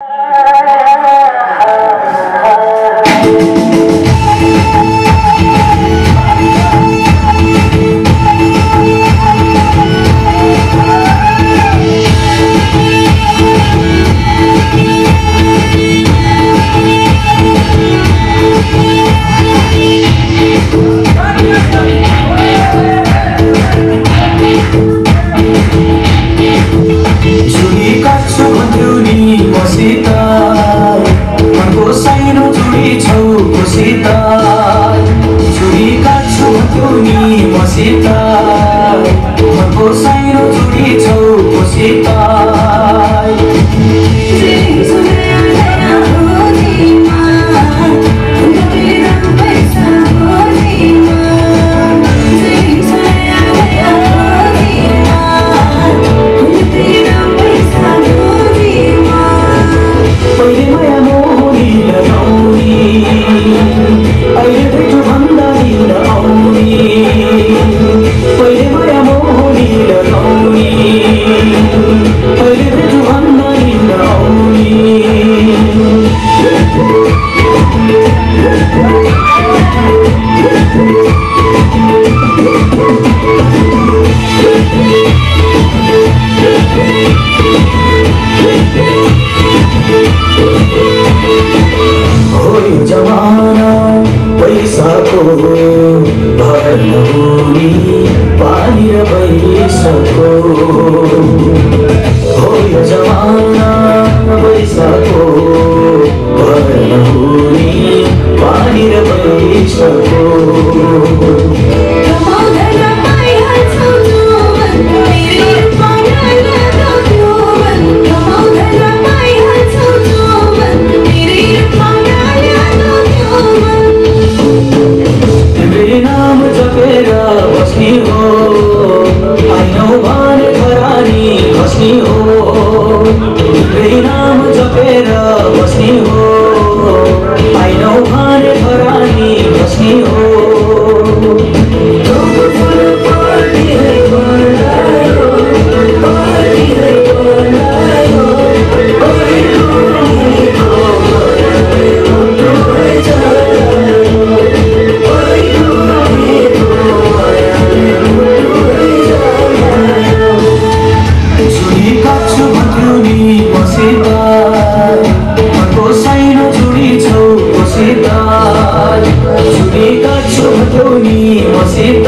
Yeah. सको भगनोनी पानी बनी सको हो जमाना बैसको हो। होइन भने घरानी हो। नाम जपेर। Pikachu, Tony, você